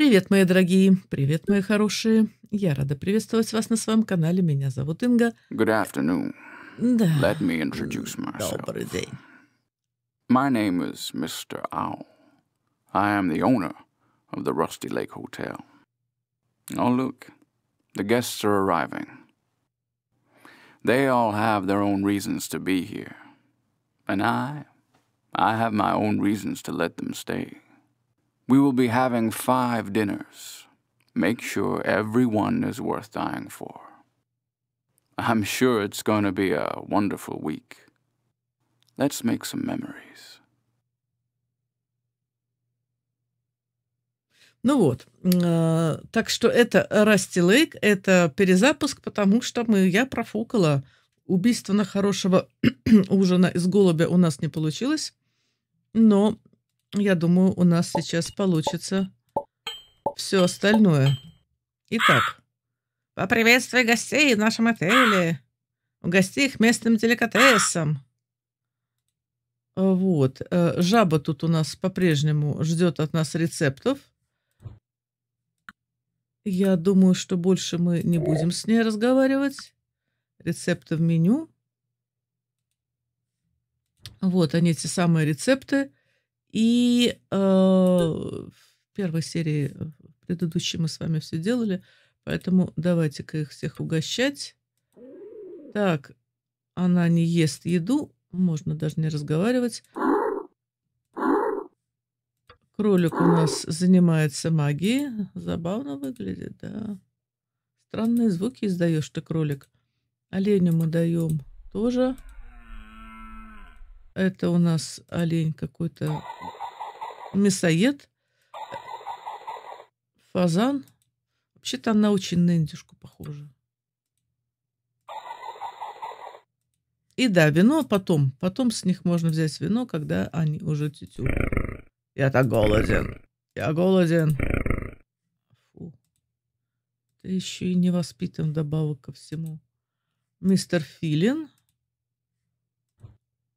Привет, мои дорогие, привет, мои хорошие. Я рада приветствовать вас на своем канале. Меня зовут Инга. Good afternoon. Да. Let me introduce myself. Добрый день. My name is Mr. Owl. I am the owner of the Rusty Lake Hotel. Oh, look, the guests are arriving. They all have their own reasons to be here. And I, I have my own reasons to let them stay. We will be having five dinners. Make sure every one is worth dying for. I'm sure it's going to be a wonderful week. Let's make some memories. Ну вот, э, так что это Rusty Lake, это перезапуск, потому что мы, я профукала. Убийство на хорошего ужина из голубя у нас не получилось, но я думаю, у нас сейчас получится все остальное. Итак, поприветствуй гостей в нашем отеле. Угости их местным деликатесом. Вот. э, Жаба тут у нас по-прежнему ждет от нас рецептов. Я думаю, что больше мы не будем с ней разговаривать. Рецепты в меню. Вот они, эти самые рецепты. И э, в первой серии, э, предыдущей мы с вами все делали, поэтому давайте-ка их всех угощать. Так, она не ест еду, можно даже не разговаривать. Кролик у нас занимается магией. Забавно выглядит, да. Странные звуки издаешь ты, кролик. Оленю мы даем тоже. Это у нас олень какой-то мясоед. Фазан. Вообще-то она очень на индюшку похожа. И да, вино потом. Потом с них можно взять вино, когда они уже тетю. Я так голоден. Я голоден. Фу. Ты еще и не воспитан добавок ко всему. Мистер Филин.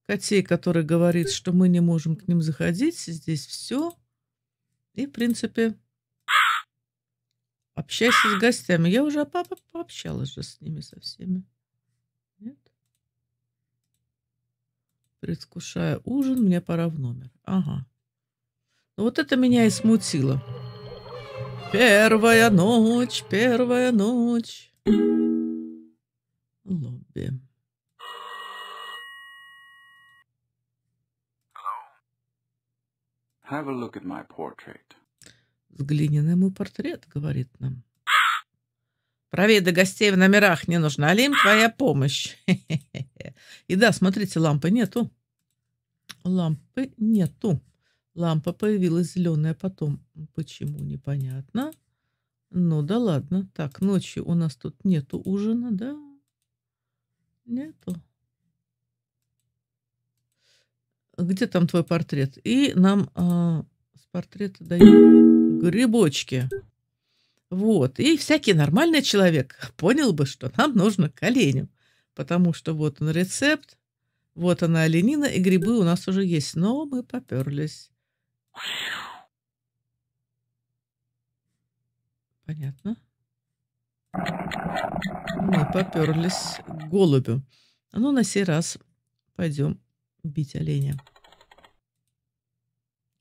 Котей, который говорит, что мы не можем к ним заходить. Здесь все. И, в принципе, общайся с гостями. Я уже папа пообщалась же с ними со всеми. Нет? Предвкушая ужин, мне пора в номер. Ага. Ну вот это меня и смутило. Первая ночь, первая ночь. Лобби. Have a look at my portrait. Взгляни на мой портрет, говорит нам. Проведа гостей в номерах не нужна ли им твоя помощь? И да, смотрите, лампы нету. Лампы нету. Лампа появилась зеленая потом. Почему, непонятно. Ну да ладно. Так, ночью у нас тут нету ужина, да? Нету. Где там твой портрет? И нам а, с портрета дают грибочки. Вот. И всякий нормальный человек понял бы, что нам нужно к. Потому что вот он рецепт, вот она оленина, и грибы у нас уже есть. Но мы поперлись. Понятно. Мы поперлись к голубю. Ну, на сей раз пойдем бить оленя.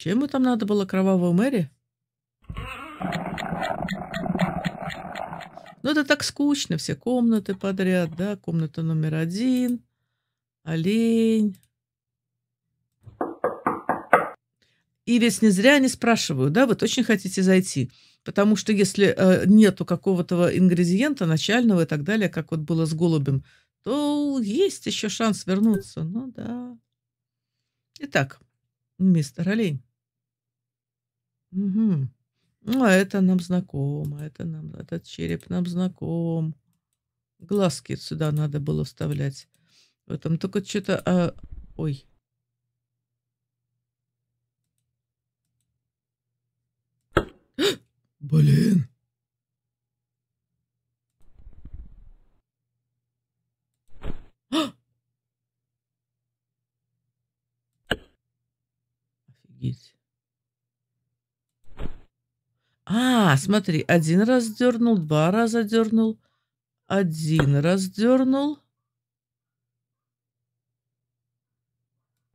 Чем ему там надо было кровавую Мэри? Ну, это так скучно, все комнаты подряд, да, комната номер один, олень. И ведь не зря они спрашивают, да, вы точно хотите зайти? Потому что если э, нету какого-то ингредиента начального и так далее, как вот было с голубем, то есть еще шанс вернуться. Ну да. Итак, мистер Олень. Угу. Ну, а это нам знакомо, это нам, этот череп нам знаком. Глазки сюда надо было вставлять. В этом только что-то... А... Ой. Блин. Офигеть. А, смотри, один раз дернул, два раза дернул, один раз дернул.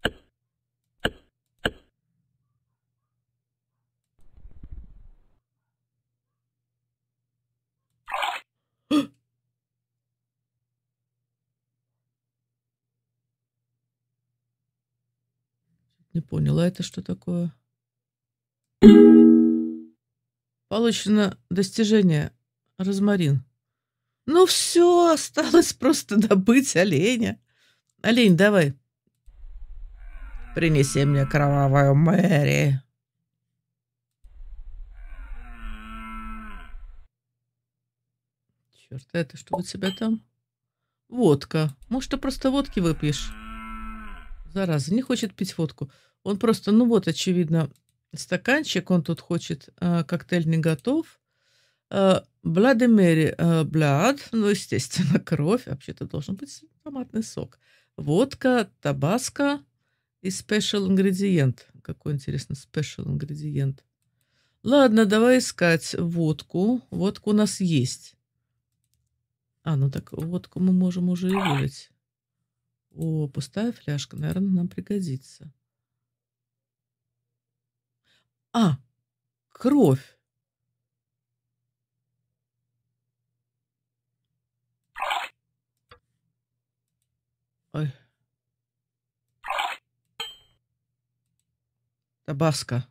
Не поняла, это что такое? Получено достижение. Розмарин. Ну все, осталось просто добыть оленя. Олень, давай. Принеси мне кровавую Мэри. Черт, это что у тебя там? Водка. Может, ты просто водки выпьешь? Зараза, не хочет пить водку. Он просто, ну вот, очевидно, стаканчик, он тут хочет, э, коктейль не готов. Э, Bloody Mary э, blood, ну, естественно, кровь. Вообще-то должен быть томатный сок. Водка, табаско и special ингредиент. Какой интересный special ингредиент. Ладно, давай искать водку. Водку у нас есть. А, ну так водку мы можем уже и вылить. О, пустая фляжка, наверное, нам пригодится. А, кровь. Ой. Табаско.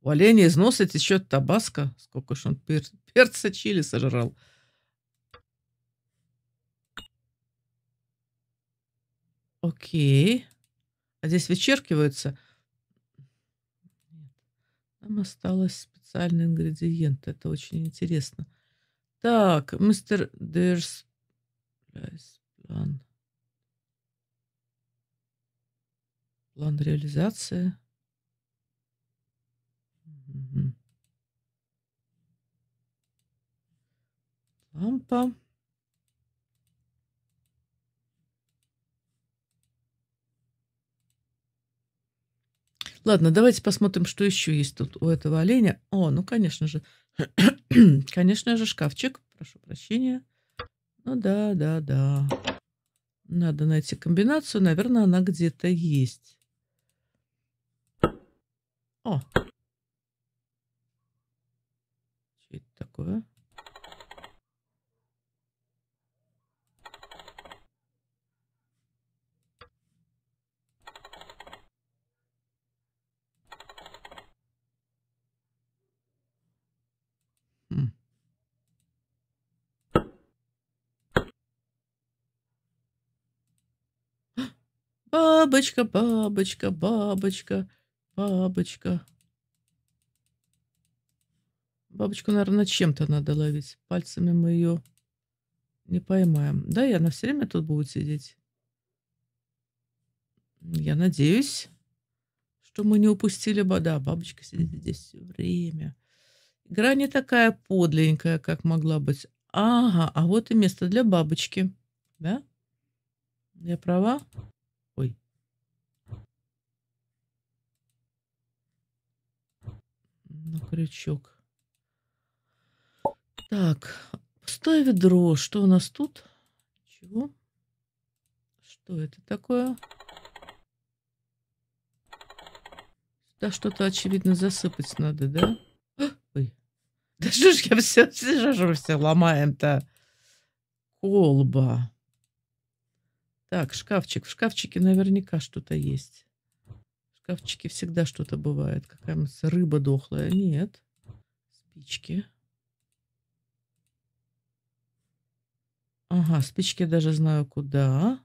У оленя из носа течет табаско. Сколько ж он пер... перца чили сожрал. Окей. А здесь вычеркиваются. Там осталось специальный ингредиент. Это очень интересно. Так, мистер Дерс... План. План реализации. Угу. Ладно, давайте посмотрим, что еще есть тут у этого оленя. О, ну, конечно же, конечно же, шкафчик. Прошу прощения. Ну да, да, да. Надо найти комбинацию. Наверное, она где-то есть. О! Что это такое? Бабочка, бабочка, бабочка, бабочка. Бабочку, наверное, чем-то надо ловить. Пальцами мы ее не поймаем. Да, и она все время тут будет сидеть. Я надеюсь, что мы не упустили бы. Бабочка сидит здесь все время. Игра не такая подленькая, как могла быть. Ага, а вот и место для бабочки. Да? Я права? На крючок. Так, пустое ведро. Что у нас тут? Чего? Что это такое? Сюда что-то, очевидно, засыпать надо, да? Ой. Да что ж я все, же все ломаем-то? Колба. Так, шкафчик. В шкафчике наверняка что-то есть шкафчике всегда что-то бывает. Какая-нибудь рыба дохлая. Нет. Спички. Ага, спички я даже знаю куда.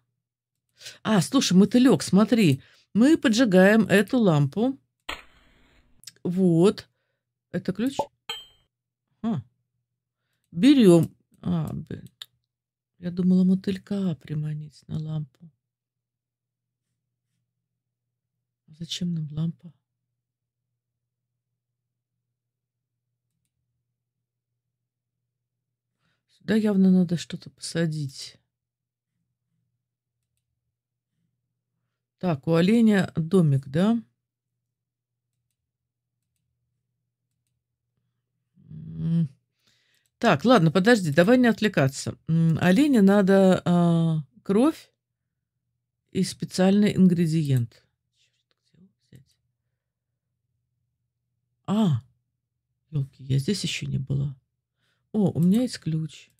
А, слушай, мотылек, смотри. Мы поджигаем эту лампу. Вот. Это ключ? А. Берем. А, блин. Я думала мотылька приманить на лампу. Зачем нам лампа? Сюда явно надо что-то посадить. Так, у оленя домик, да? Так, ладно, подожди, давай не отвлекаться. М, Олене надо а, кровь и специальный ингредиент. Чёрт, где его взять? А, елки, я здесь еще не была. О, у меня есть ключ.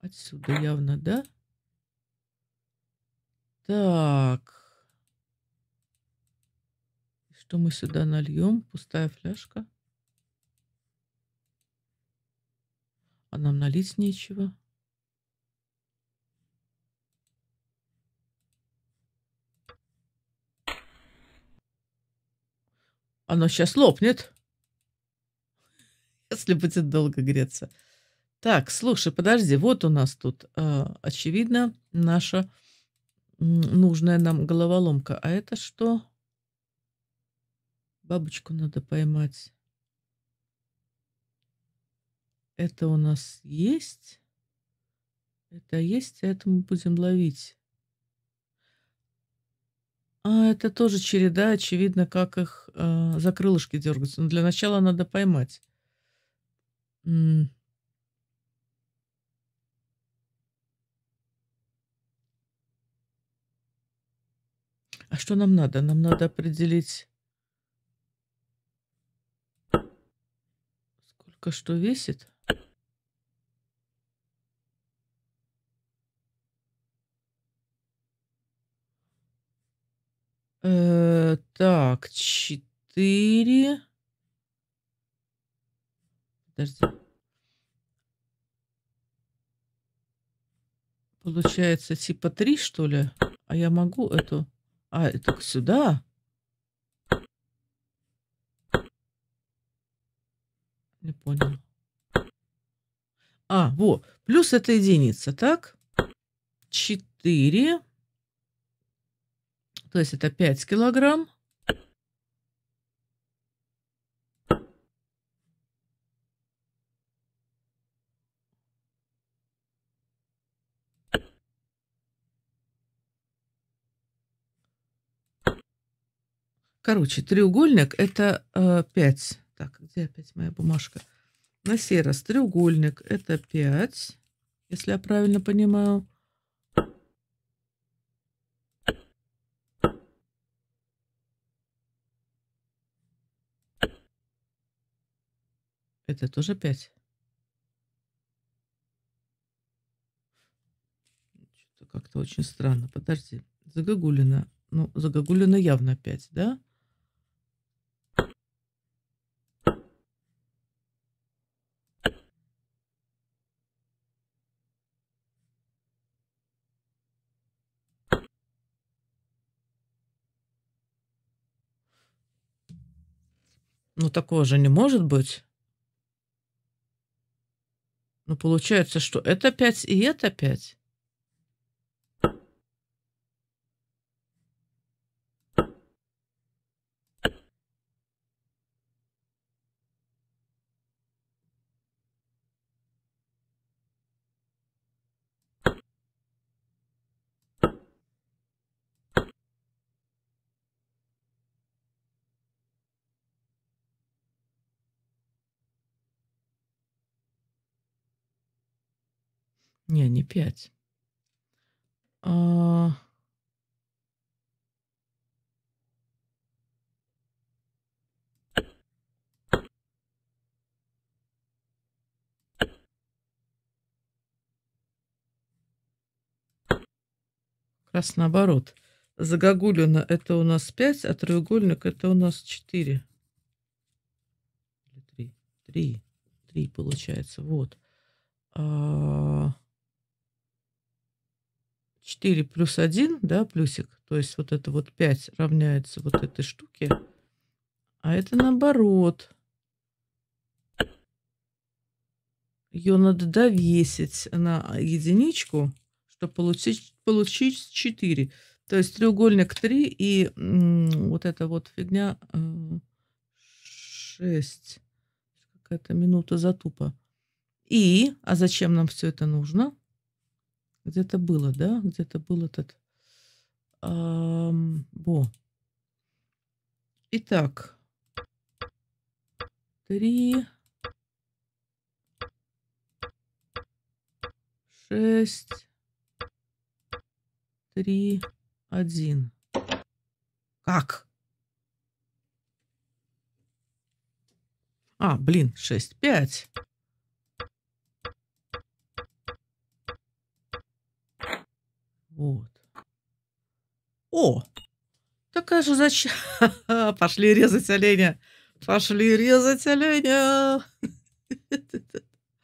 Отсюда явно, да? Так. Что мы сюда нальем? Пустая фляжка. А нам налить нечего. Оно сейчас лопнет, если будет долго греться. Так, слушай, подожди, вот у нас тут, э, очевидно, наша нужная нам головоломка. А это что? Бабочку надо поймать. Это у нас есть. Это есть, а это мы будем ловить. А, это тоже череда, очевидно, как их э, за крылышки дергаться. Но для начала надо поймать. М. А что нам надо? Нам надо определить, сколько что весит. Э, так, четыре. Подожди. Получается, типа три, что ли? А я могу эту... А, это сюда? Не понял. А, во, плюс это единица, так? Четыре. То есть это пять килограмм. Короче, треугольник это э, 5. Так, где опять моя бумажка? На сей раз треугольник это 5, если я правильно понимаю. Это тоже 5. Что-то как-то очень странно. Подожди. Загогулина. Ну, загогулина явно 5, да? Ну, такого же не может быть. Ну, получается, что это 5 и это 5. Не, не 5. А, как раз наоборот. Загогулина это у нас 5, а треугольник это у нас 4. Или 3. 3. 3 получается. Вот. А, 4 плюс 1, да, плюсик. То есть вот это вот 5 равняется вот этой штуке. А это наоборот. Ее надо довесить на единичку, чтобы получить, получить 4. То есть треугольник 3 и вот эта вот фигня 6. Какая-то минута затупа. И, а зачем нам все это нужно? Где-то было, да? Где-то был этот... Эм, бо. Итак. Три. Шесть. Три. Один. Как? А, блин, шесть. Пять. Вот. О! Такая же зачем? Пошли резать оленя. Пошли резать оленя.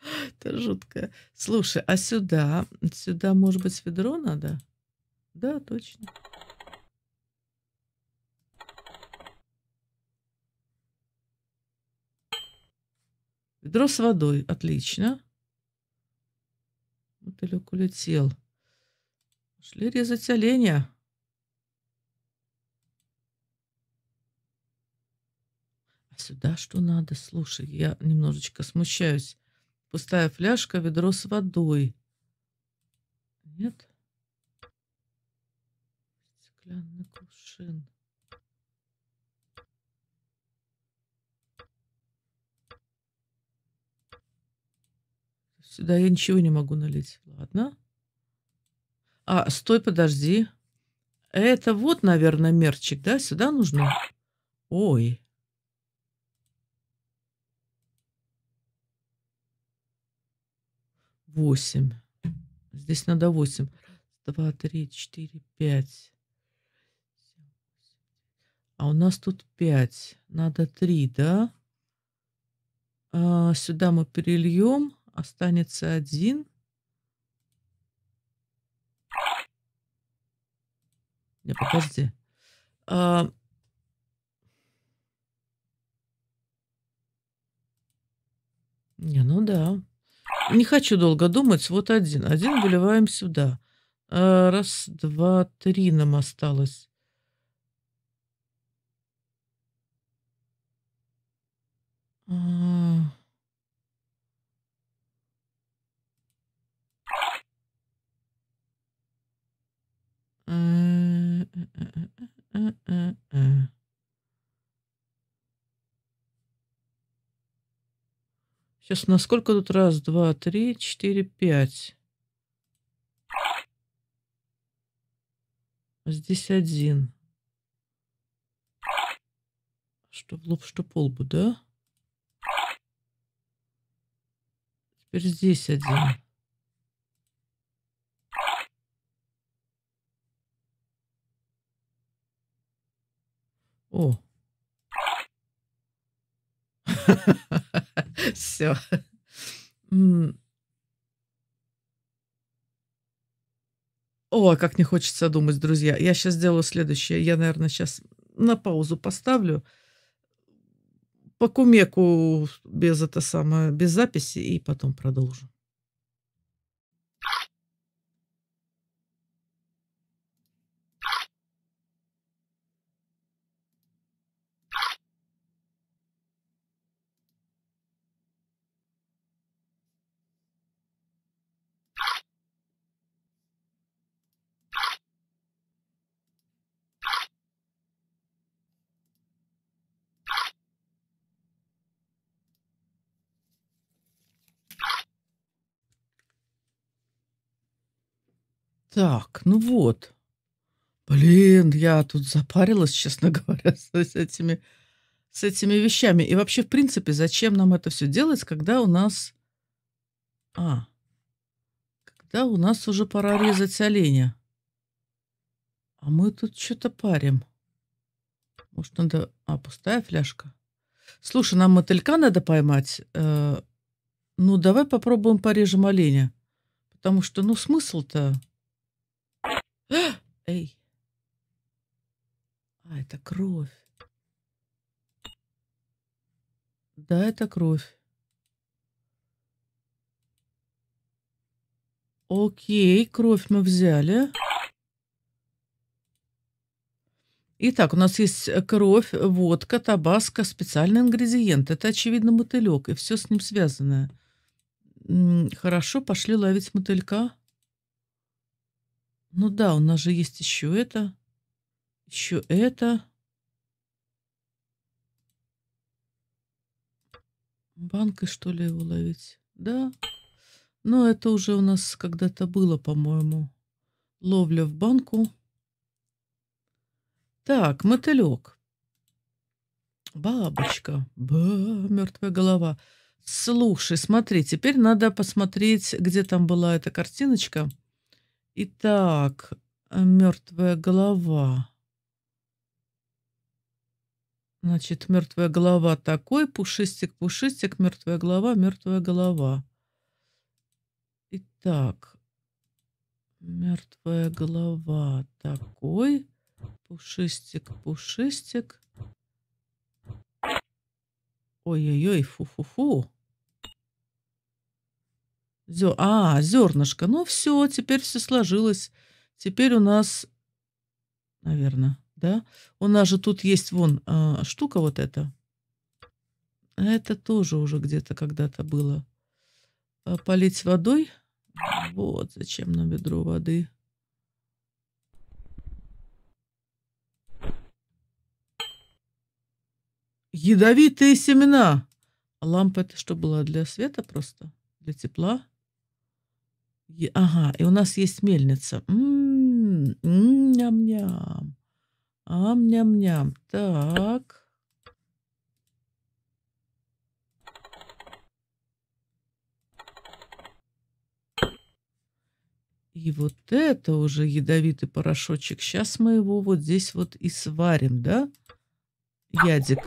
Это жутко. Слушай, а сюда? Сюда, может быть, ведро надо? Да, точно. Ведро с водой. Отлично. Мотылек улетел. Пошли резать оленя. А сюда что надо? Слушай, я немножечко смущаюсь. Пустая фляжка, ведро с водой. Нет? Стеклянный кувшин. Сюда я ничего не могу налить. Ладно. А, стой, подожди. Это вот, наверное, мерчик, да? Сюда нужно? Ой. Восемь. Здесь надо восемь. Два, три, четыре, пять. А у нас тут пять. Надо три, да? А, сюда мы перельем. Останется один. Не, подожди. А... Не, ну да. Не хочу долго думать. Вот один. Один выливаем сюда. А, раз, два, три нам осталось. А... Сейчас на сколько тут? Раз, два, три, четыре, пять. Здесь один. Что в лоб, что по лбу, да? Теперь здесь один. О. Все. О, как не хочется думать, друзья. Я сейчас сделаю следующее. Я, наверное, сейчас на паузу поставлю. По кумеку без это самое, без записи и потом продолжу. Так, ну вот. Блин, я тут запарилась, честно говоря, с, с этими, с этими вещами. И вообще, в принципе, зачем нам это все делать, когда у нас... А, когда у нас уже пора резать оленя. А мы тут что-то парим. Может, надо... А, пустая фляжка. Слушай, нам мотылька надо поймать. Э, ну, давай попробуем порежем оленя. Потому что, ну, смысл-то... Эй. А, это кровь. Да, это кровь. Окей, кровь мы взяли. Итак, у нас есть кровь, водка, табаско, специальный ингредиент. Это, очевидно, мотылек, и все с ним связанное. Хорошо, пошли ловить мотылька. Ну да, у нас же есть еще это, еще это. Банкой, что ли, его ловить? Да. Но это уже у нас когда-то было, по-моему. Ловля в банку. Так, мотылек. Бабочка. Ба, мертвая голова. Слушай, смотри, теперь надо посмотреть, где там была эта картиночка. Итак, мертвая голова. Значит, мертвая голова такой, пушистик, пушистик, мертвая голова, мертвая голова. Итак, мертвая голова такой, пушистик, пушистик. Ой-ой-ой, фу-фу-фу. Зё... А, зернышко. Ну все, теперь все сложилось. Теперь у нас, наверное, да? У нас же тут есть вон а, штука вот эта. Это тоже уже где-то когда-то было. А, полить водой. Вот зачем на ведро воды. Ядовитые семена. Лампа это что было? Для света просто? Для тепла? Ага, и у нас есть мельница. Ням-ням. Ам-ням-ням. Так. И вот это уже ядовитый порошочек. Сейчас мы его вот здесь вот и сварим, да? Ядик.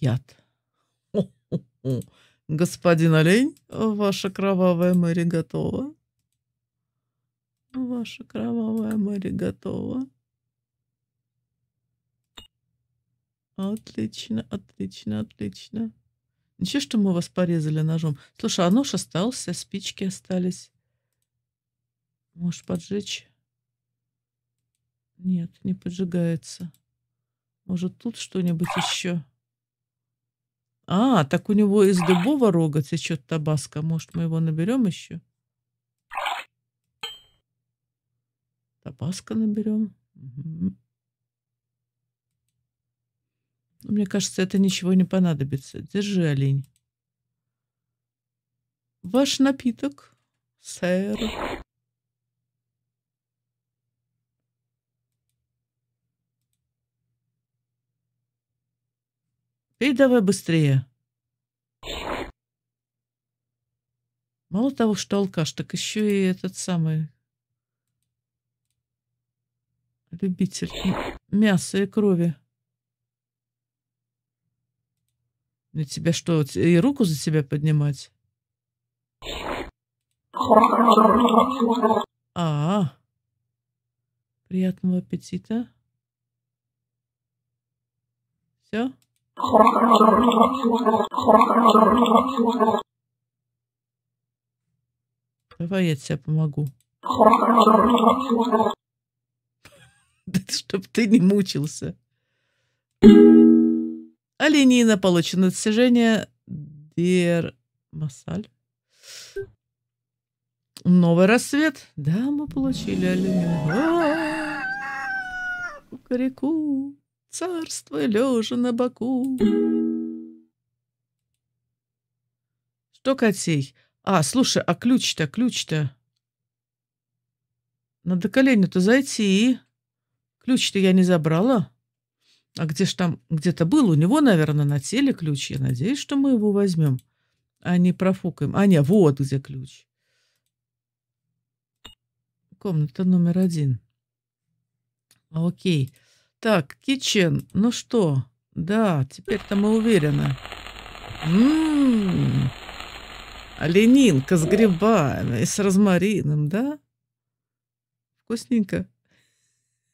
Яд. Господин олень, ваша кровавая Мэри готова. Ваша кровавая Мэри готова. Отлично, отлично, отлично. Ничего, что мы вас порезали ножом. Слушай, а нож остался, спички остались. Можешь поджечь? Нет, не поджигается. Может, тут что-нибудь еще? А, так у него из дубового рога течет табаско. Может, мы его наберем еще? Табаско наберем. Угу. Мне кажется, это ничего не понадобится. Держи, олень. Ваш напиток, сэр. Пей давай быстрее. Мало того, что алкаш, так еще и этот самый любитель мяса и крови. На тебя что, и руку за тебя поднимать? А, приятного аппетита. Все? Давай я тебе помогу. Чтоб ты не мучился. Оленина получено достижение Дер Масаль. Новый рассвет. Да, мы получили оленину. Кукареку. Царство лежа на боку. Что, Котей? А, слушай, а ключ-то, ключ-то? Надо коленю-то зайти. Ключ-то я не забрала. А где ж там, где-то был у него, наверное, на теле ключ. Я надеюсь, что мы его возьмем, а не профукаем. А, не, вот где ключ. Комната номер один. Окей. Так, Кичен, ну что? Да, теперь-то мы уверены. Ммм, оленинка с грибами и с розмарином, да? Вкусненько.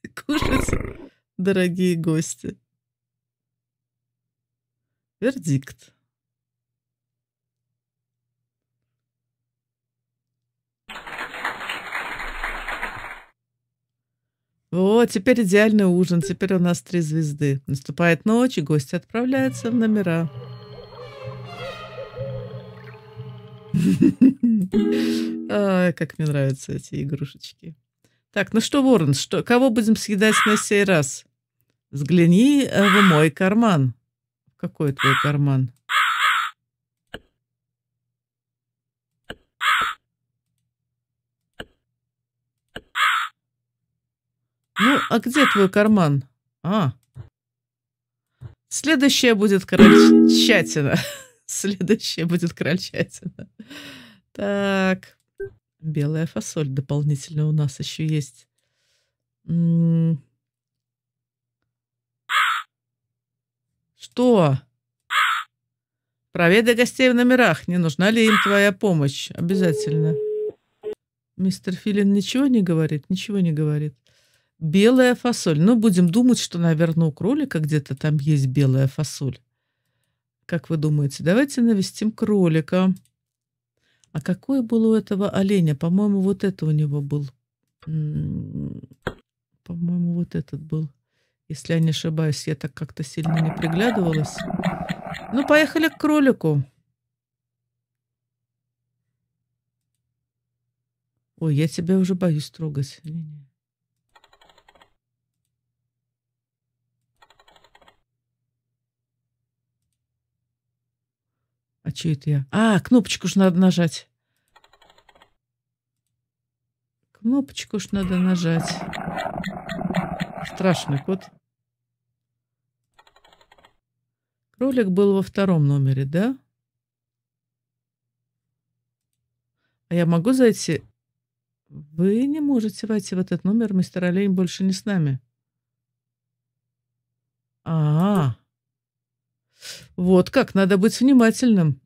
Кушать, дорогие гости. Вердикт. О, теперь идеальный ужин. Теперь у нас три звезды. Наступает ночь, и гости отправляются в номера. Как мне нравятся эти игрушечки. Так, ну что, Ворон, что, кого будем съедать на сей раз? Взгляни э, в мой карман. Какой твой карман? Ну, а где твой карман? А. Следующая будет крольчатина. Следующая будет крольчатина. Так. Белая фасоль дополнительно у нас еще есть. Что? Проведай гостей в номерах. Не нужна ли им твоя помощь? Обязательно. Мистер Филин ничего не говорит? Ничего не говорит. Белая фасоль. Ну, будем думать, что, наверное, у кролика где-то там есть белая фасоль. Как вы думаете? Давайте навестим кролика. А какой был у этого оленя? По-моему, вот это у него был. По-моему, вот этот был. Если я не ошибаюсь, я так как-то сильно не приглядывалась. Ну, поехали к кролику. Ой, я тебя уже боюсь трогать. А что это я? А, кнопочку ж надо нажать. Кнопочку ж надо нажать. Страшный кот. Кролик был во втором номере, да? А я могу зайти? Вы не можете войти в этот номер, мистер Олень больше не с нами. А, -а. Вот как, надо быть внимательным.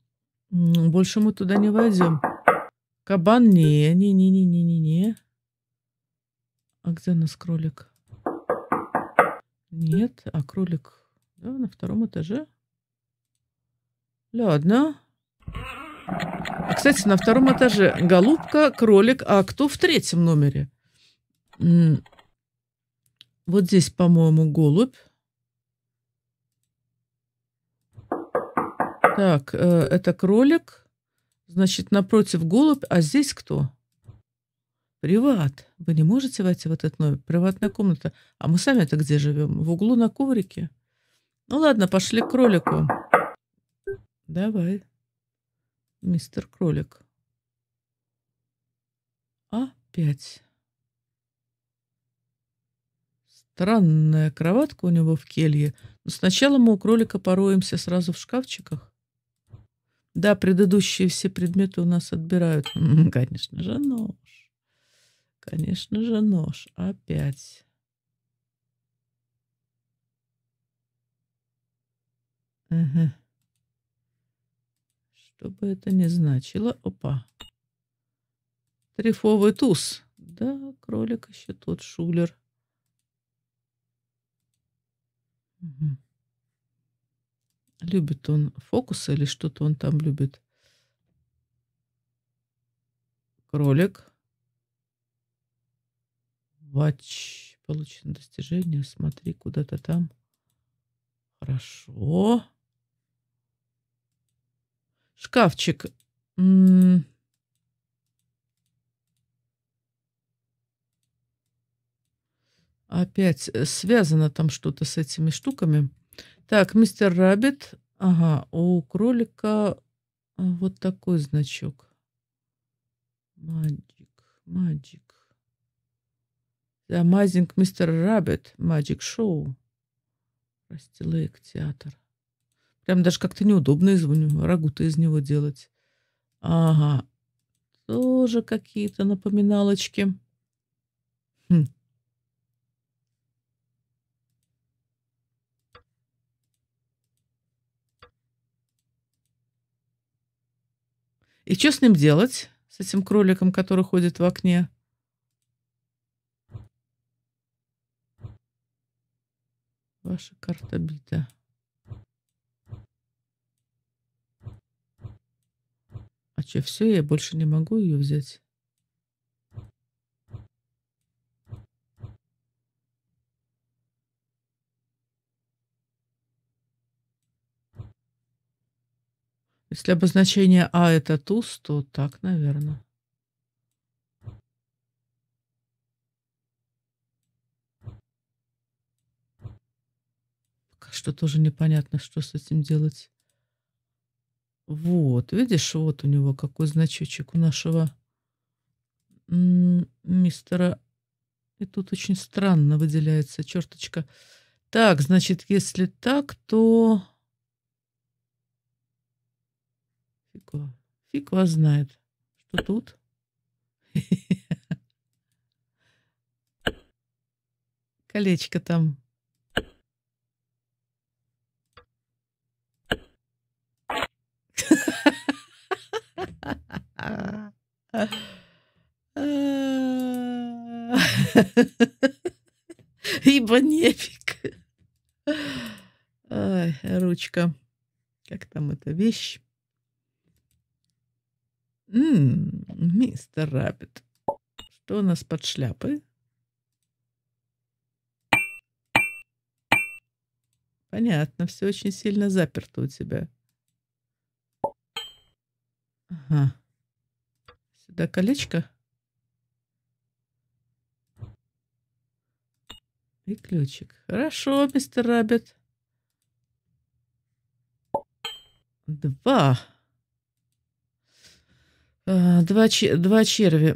Больше мы туда не войдем. Кабан, не, не, не, не, не, не, не. А где у нас кролик? Нет, а кролик, да, на втором этаже. Ладно. Кстати, на втором этаже голубка, кролик, а кто в третьем номере? Вот здесь, по-моему, голубь. Так, э, это кролик. Значит, напротив голубь, а здесь кто? Приват. Вы не можете войти в этот номер? Приватная комната. А мы сами-то где живем? В углу на коврике? Ну ладно, пошли к кролику. Давай, мистер кролик. Опять. Странная кроватка у него в келье. Но сначала мы у кролика пороемся сразу в шкафчиках. Да, предыдущие все предметы у нас отбирают. Конечно же, нож. Конечно же, нож. Опять. Ага. Что бы это ни значило. Опа. Трифовый туз. Да, кролик еще тот шулер. Угу. Любит он фокусы или что-то он там любит? Кролик. Вач. Получено достижение. Смотри куда-то там. Хорошо. Шкафчик. Опять э, связано там что-то с этими штуками. Так, мистер Раббит. Ага, у кролика а, вот такой значок. Magic, magic. The Amazing Mr. Rabbit Magic Show. Прости, Лейк, театр. Прям даже как-то неудобно из рагу-то из него делать. Ага. Тоже какие-то напоминалочки. Хм. И что с ним делать? С этим кроликом, который ходит в окне? Ваша карта бита. А что, все, я больше не могу ее взять? Если обозначение А это туз, то так, наверное. что тоже непонятно, что с этим делать. Вот, видишь, вот у него какой значочек у нашего мистера. И тут очень странно выделяется черточка. Так, значит, если так, то... Фиг, фиг вас знает. Что тут? Колечко там. Ибо нефиг. Ай, ручка. Как там эта вещь? М-м, мистер Раббит. Что у нас под шляпой? Понятно, все очень сильно заперто у тебя. Ага. Сюда колечко. И ключик. Хорошо, мистер Раббит. Два. А, два, два черви.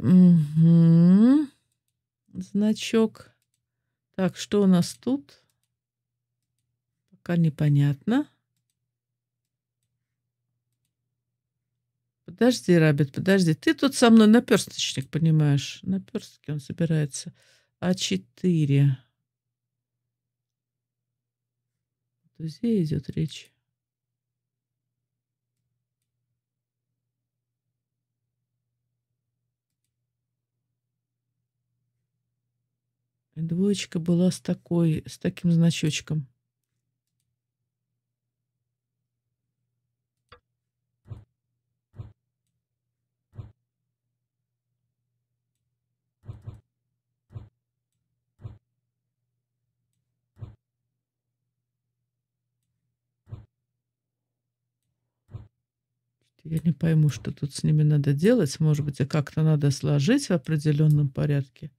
Значок. Так, что у нас тут? Пока непонятно. Подожди, Рабит, подожди. Ты тут со мной наперсточник, понимаешь? Наперстки он собирается. А4. Друзей идет речь. Двоечка была с такой, с таким значочком. Я не пойму, что тут с ними надо делать. Может быть, как-то надо сложить в определенном порядке.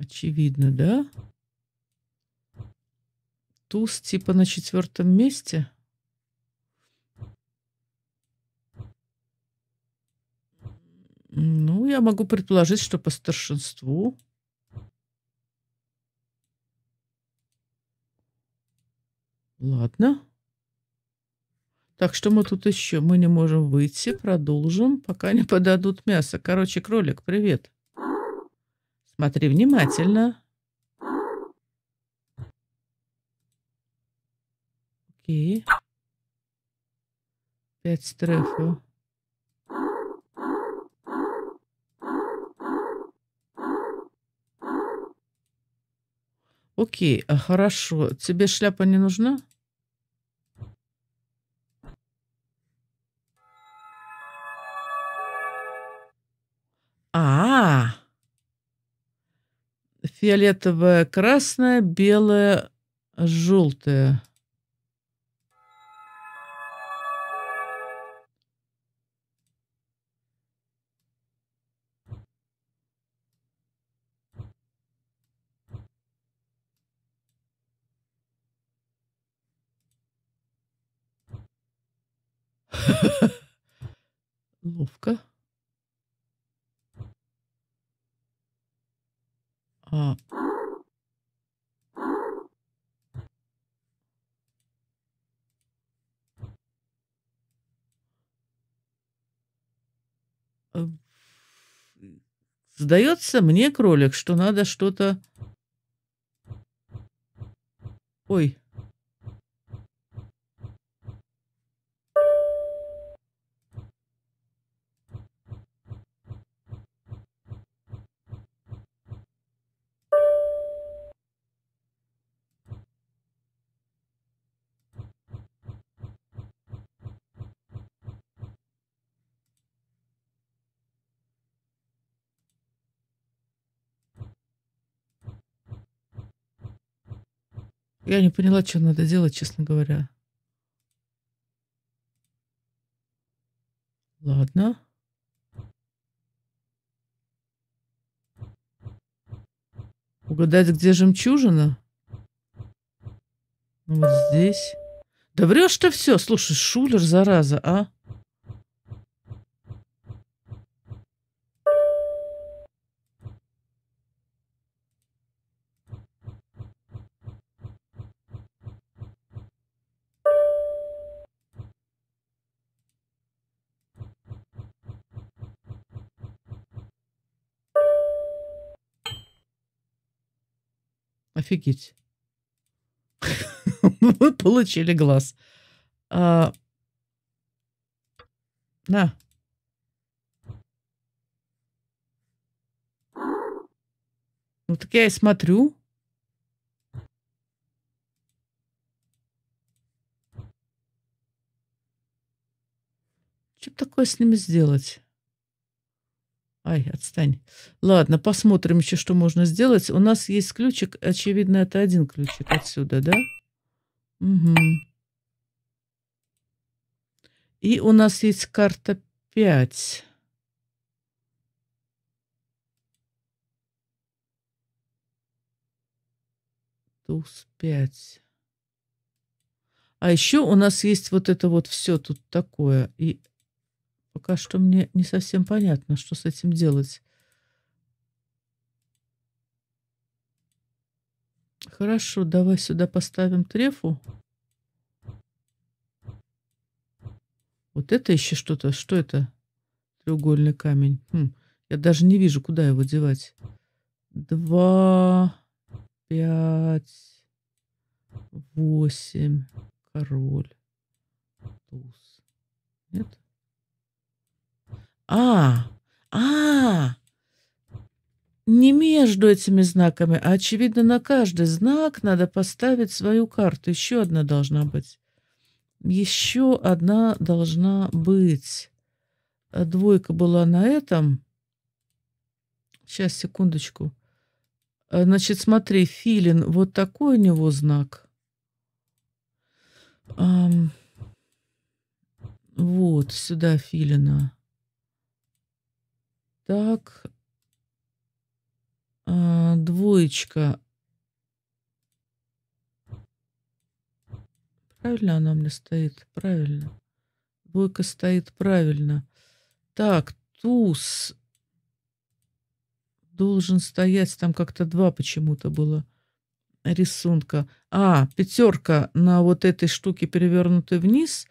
Очевидно, да? Туз типа на четвертом месте. Ну, я могу предположить, что по старшинству. Ладно. Так что мы тут еще? Мы не можем выйти. Продолжим, пока не подадут мясо. Короче, кролик, привет. Смотри внимательно. Окей. Пять стрефов. Окей, а хорошо. Тебе шляпа не нужна? Фиолетовая, красная, белая, желтая. Ловко. А. Сдается мне, кролик, что надо что-то... Ой, Я не поняла, что надо делать, честно говоря. Ладно. Угадать, где жемчужина? Вот здесь. Да врешь ты все. Слушай, шулер, зараза, а? Офигеть. Мы получили глаз. А... На. Ну так я и смотрю. Что такое с ними сделать? Ай, отстань. Ладно, посмотрим еще, что можно сделать. У нас есть ключик. Очевидно, это один ключик отсюда, да? Угу. И у нас есть карта 5. Туз 5. А еще у нас есть вот это вот все тут такое. И Пока что мне не совсем понятно, что с этим делать. Хорошо, давай сюда поставим трефу. Вот это еще что-то. Что это? Треугольный камень. Хм, я даже не вижу, куда его девать. Два, пять, восемь, король, туз. Нет? А, а, не между этими знаками, а, очевидно, на каждый знак надо поставить свою карту. Еще одна должна быть. Еще одна должна быть. А двойка была на этом. Сейчас, секундочку. А, значит, смотри, филин, вот такой у него знак. Вот, сюда филина. Так. А, двоечка. Правильно она мне стоит? Правильно. Двойка стоит правильно. Так, туз должен стоять. Там как-то два почему-то было рисунка. А, пятерка на вот этой штуке перевернутой вниз.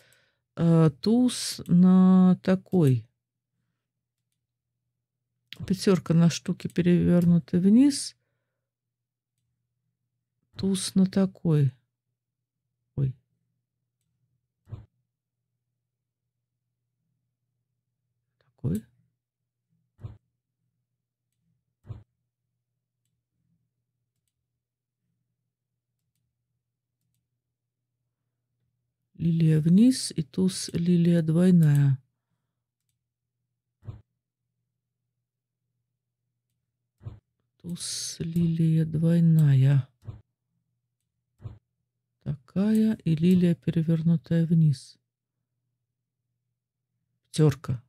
А, туз на такой пятерка на штуке перевернутой вниз, туз на такой. Ой. Такой. Лилия вниз и туз лилия двойная. Туз лилия двойная. Такая и лилия перевернутая вниз. Пятерка.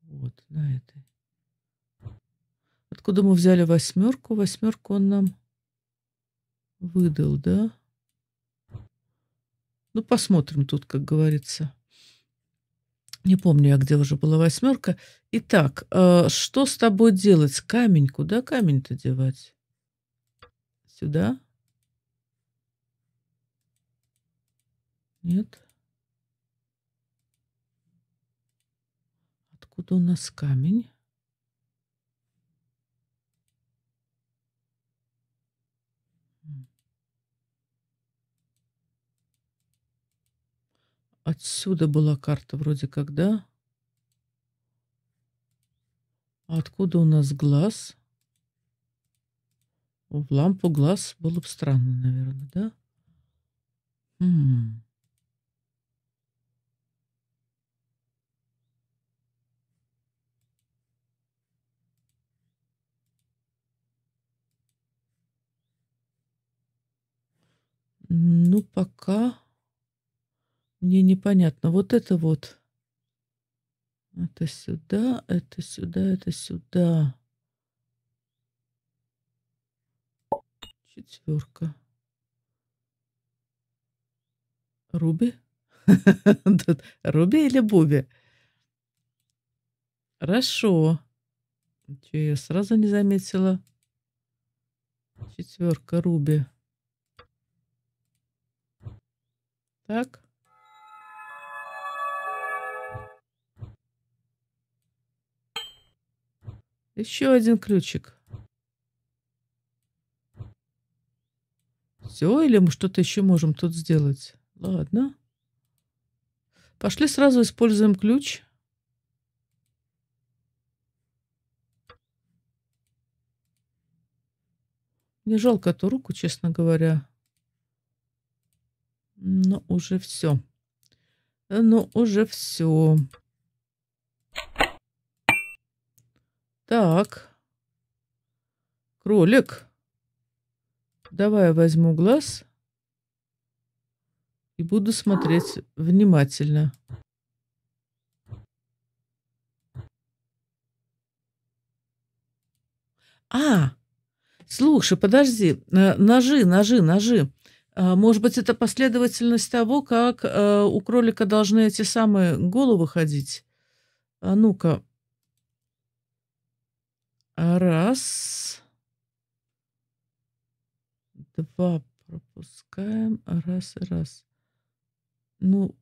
Вот на этой. Откуда мы взяли восьмерку? Восьмерку он нам выдал, да? Ну, посмотрим тут, как говорится. Не помню я, где уже была восьмерка. Итак, э, что с тобой делать? Камень. Куда камень-то девать? Сюда? Нет. Откуда у нас камень? Отсюда была карта вроде как, да? Откуда у нас глаз? В лампу глаз было бы странно, наверное, да? Хм. Ну, пока мне непонятно. Вот это вот. Это сюда, это сюда, это сюда. Четверка. Руби? Руби или Буби? Хорошо. Че, я сразу не заметила. Четверка Руби. Так. Еще один ключик. Все, или мы что-то еще можем тут сделать? Ладно. Пошли сразу используем ключ. Мне жалко эту руку, честно говоря. Но уже все. Но уже все. Так. Кролик. Давай я возьму глаз и буду смотреть внимательно. А, слушай, подожди. Э, ножи, ножи, ножи. А, может быть, это последовательность того, как э, у кролика должны эти самые головы ходить? А ну-ка. Раз. Два пропускаем. Раз и раз. Ну,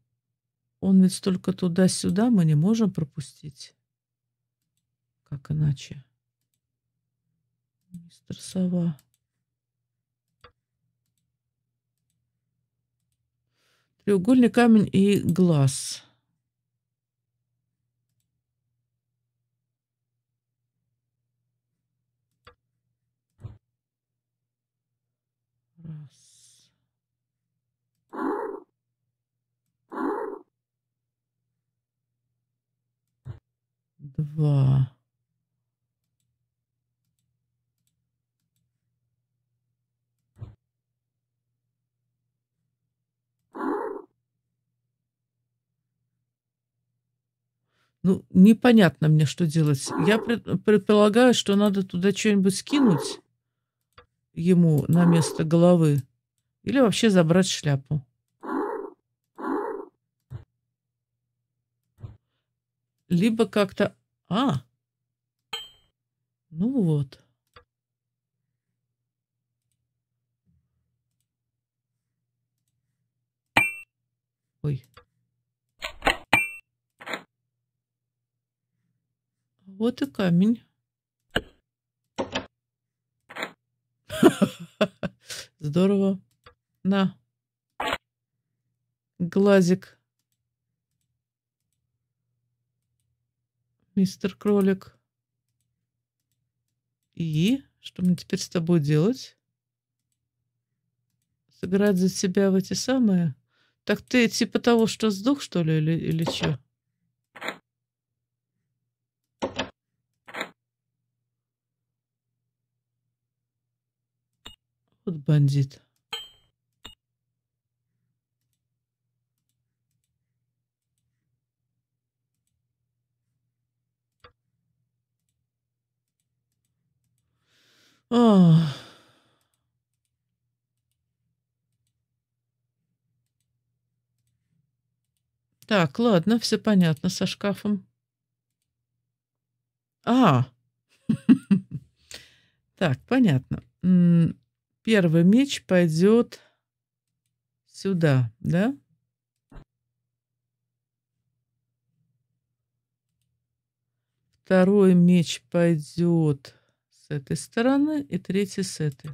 он ведь столько туда-сюда мы не можем пропустить. Как иначе? Мистер Сова. Треугольный камень и глаз. Два. Ну, непонятно мне, что делать. Я пред, предполагаю, что надо туда что-нибудь скинуть ему на место головы. Или вообще забрать шляпу. Либо как-то а. Ну вот. Ой. Вот и камень. Здорово. На. Глазик. Мистер кролик. И что мне теперь с тобой делать? Сыграть за себя в эти самые? Так ты типа того, что сдох, что ли, или, или что? Вот бандит. Так, ладно, все понятно со шкафом. А, так, понятно. Первый меч пойдет сюда, да? Второй меч пойдет с этой стороны и третий с этой.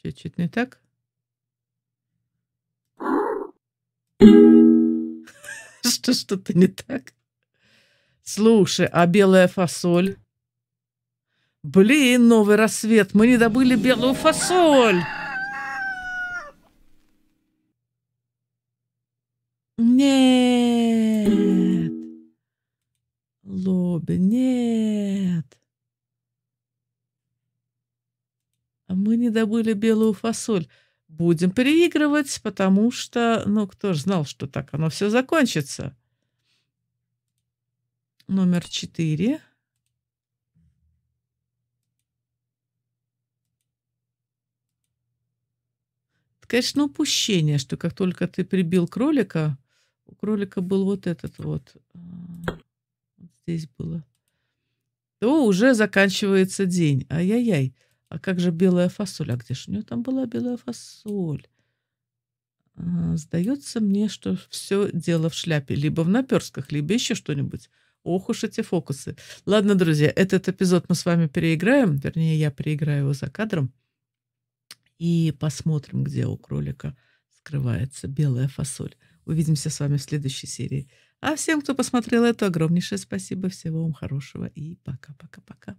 Чуть-чуть не так. Что что-то не так? Слушай, а белая фасоль? Блин, новый рассвет, мы не добыли белую фасоль. Лобби, нет. А мы не добыли белую фасоль. Будем переигрывать, потому что, ну, кто же знал, что так оно все закончится. Номер четыре. конечно, упущение, что как только ты прибил кролика, у кролика был вот этот вот, а, вот здесь было, то уже заканчивается день. Ай-яй-яй. А как же белая фасоль? А где же у нее там была белая фасоль? А, сдается мне, что все дело в шляпе. Либо в наперсках, либо еще что-нибудь. Ох уж эти фокусы. Ладно, друзья, этот эпизод мы с вами переиграем. Вернее, я переиграю его за кадром и посмотрим, где у кролика скрывается белая фасоль. Увидимся с вами в следующей серии. А всем, кто посмотрел это, огромнейшее спасибо. Всего вам хорошего и пока-пока-пока.